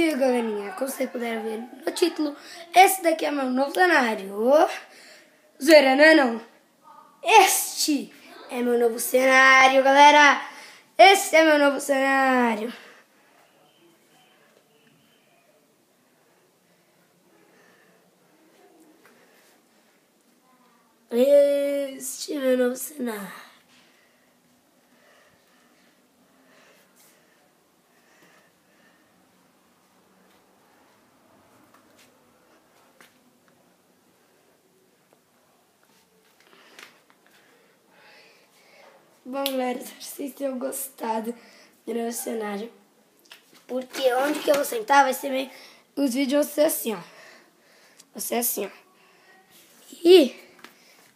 E aí, galerinha, como vocês puderam ver no título, esse daqui é meu novo cenário. Zoeira, não é não? Este é meu novo cenário, galera. Esse é meu novo cenário. Este é meu novo cenário. Bom, galera, espero que vocês tenham gostado do meu cenário. Porque onde que eu vou sentar vai ser meio... Os vídeos vão ser assim, ó. Vai ser assim, ó. E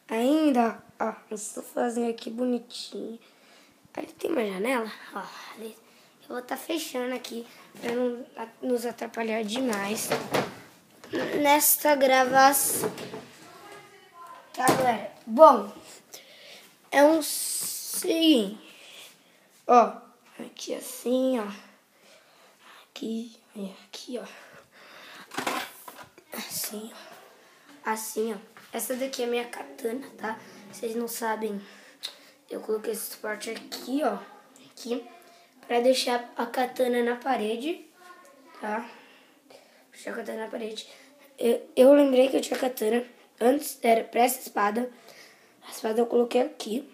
ainda, ó, um sofazinho aqui bonitinho. Ali tem uma janela, ó. Ali. Eu vou estar tá fechando aqui pra não nos atrapalhar demais nesta gravação. Tá, galera? Bom, é um seguinte. Ó, aqui assim, ó. Aqui, aqui, ó. Assim, ó. Assim, ó. Essa daqui é minha katana, tá? Vocês não sabem. Eu coloquei esse suporte aqui, ó. Aqui. Pra deixar a katana na parede, tá? Deixar a katana na parede. Eu, eu lembrei que eu tinha katana. Antes era pra essa espada. A espada eu coloquei aqui.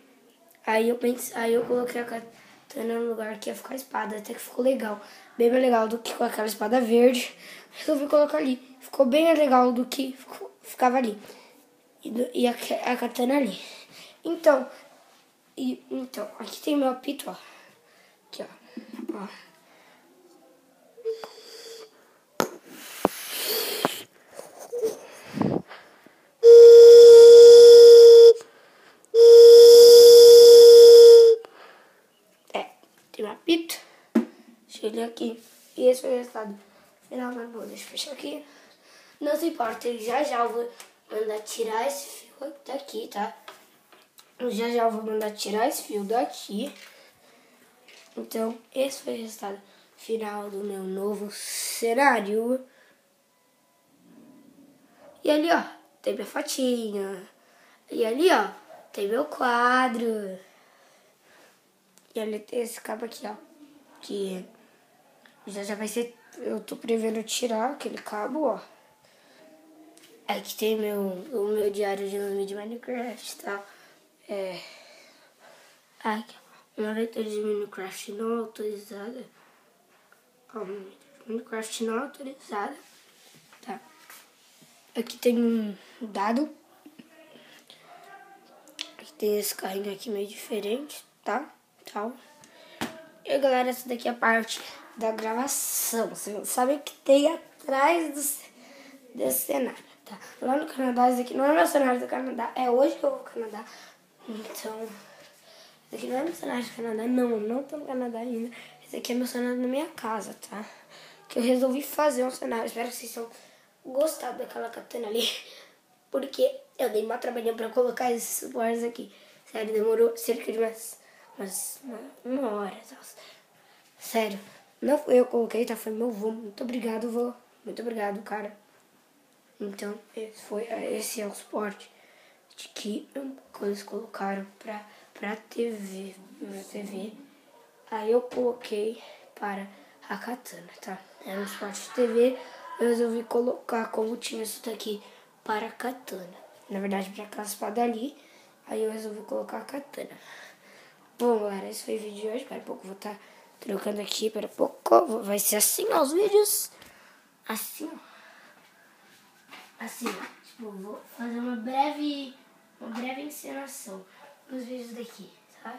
Aí eu pensei, aí eu coloquei a katana no lugar que ia ficar a espada, até que ficou legal. Bem mais legal do que com aquela espada verde. Resolvi colocar ali. Ficou bem mais legal do que ficou, ficava ali. E, do, e a, a, katana ali. Então, e, então, aqui tem meu apito, ó. Aqui, ó. ó. Aqui. E esse foi o resultado final. Mas bom, deixa eu fechar aqui. Não se importa, já já vou mandar tirar esse fio daqui, tá? Já já vou mandar tirar esse fio daqui. Então, esse foi o resultado final do meu novo cenário. E ali, ó, tem minha fotinha. E ali, ó, tem meu quadro. E ali tem esse cabo aqui, ó. Que já já vai ser... Eu tô prevendo tirar aquele cabo, ó. Aqui tem meu, o meu diário de nome de Minecraft, tá? É... Aqui. Uma leitura de Minecraft não autorizada. Minecraft não autorizada. Tá. Aqui tem um dado. Aqui tem esse carrinho aqui meio diferente, tá? tal. E galera, essa daqui é a parte da gravação. Vocês sabem que tem atrás do, desse cenário, tá? Lá no Canadá, esse aqui não é meu cenário do Canadá. É hoje que eu vou ao Canadá. Então, esse aqui não é meu cenário do Canadá. Não, não tô no Canadá ainda. Esse aqui é meu cenário na minha casa, tá? Que eu resolvi fazer um cenário. Espero que vocês tenham gostado daquela katana ali. Porque eu dei uma trabalhinha pra colocar esses suportes aqui. Sério, demorou cerca de umas mas uma hora. Sério. Não fui eu que coloquei, tá? Foi meu vô. Muito obrigado, vô. Muito obrigado, cara. Então, esse, foi, esse é o suporte de que eles colocaram pra, pra TV. Pra TV. Aí eu coloquei para a katana, tá? É um suporte de TV. Eu resolvi colocar como tinha isso daqui para a katana. Na verdade, para aquela espada ali. Aí eu resolvi colocar a katana. Bom, galera, esse foi o vídeo de hoje. Para pouco vou estar tá trocando aqui. Para pouco vai ser assim ó, os vídeos. Assim, ó. Assim, ó. Tipo, vou fazer uma breve, uma breve encenação nos vídeos daqui, tá?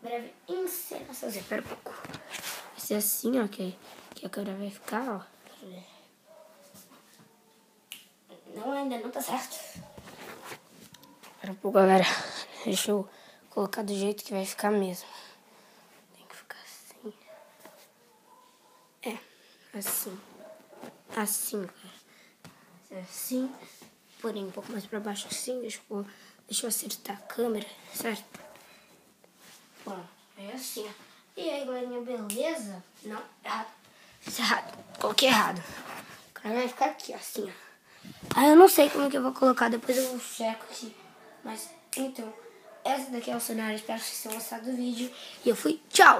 Breve encenação. Espera um pouco. Vai ser assim, ó, que, que a câmera vai ficar, ó. Não, ainda não tá certo. Espera um pouco, galera. Deixa eu colocar do jeito que vai ficar mesmo. Tem que ficar assim. É, assim. Assim, cara. Assim. Porém, um pouco mais pra baixo assim. Deixa eu, deixa eu acertar a câmera, certo? Bom, é assim. E aí, galerinha, beleza? Não, errado. Fiz errado. coloquei errado. O cara vai ficar aqui, assim, ó. Aí eu não sei como é que eu vou colocar, depois eu checo aqui. Mas, então, essa daqui é o cenário. Espero que vocês tenham gostado do vídeo. E eu fui, tchau!